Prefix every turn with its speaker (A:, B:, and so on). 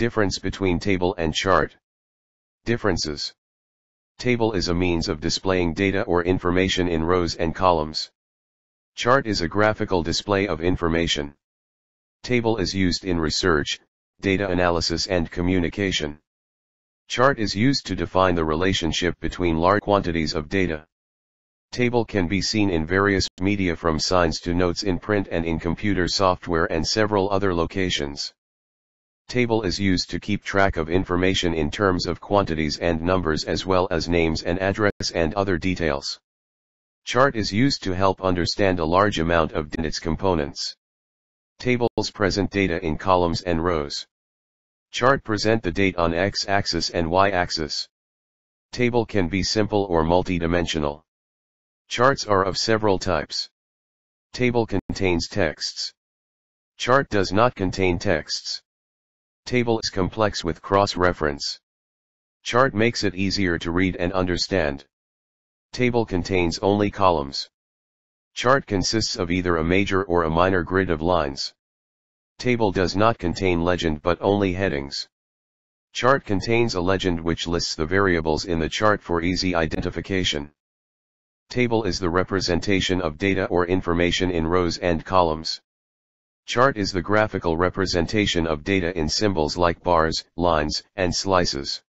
A: Difference between table and chart. Differences. Table is a means of displaying data or information in rows and columns. Chart is a graphical display of information. Table is used in research, data analysis and communication. Chart is used to define the relationship between large quantities of data. Table can be seen in various media from signs to notes in print and in computer software and several other locations. Table is used to keep track of information in terms of quantities and numbers as well as names and address and other details. Chart is used to help understand a large amount of its components. Tables present data in columns and rows. Chart present the date on x-axis and y-axis. Table can be simple or multi-dimensional. Charts are of several types. Table contains texts. Chart does not contain texts. Table is complex with cross-reference. Chart makes it easier to read and understand. Table contains only columns. Chart consists of either a major or a minor grid of lines. Table does not contain legend but only headings. Chart contains a legend which lists the variables in the chart for easy identification. Table is the representation of data or information in rows and columns. Chart is the graphical representation of data in symbols like bars, lines, and slices.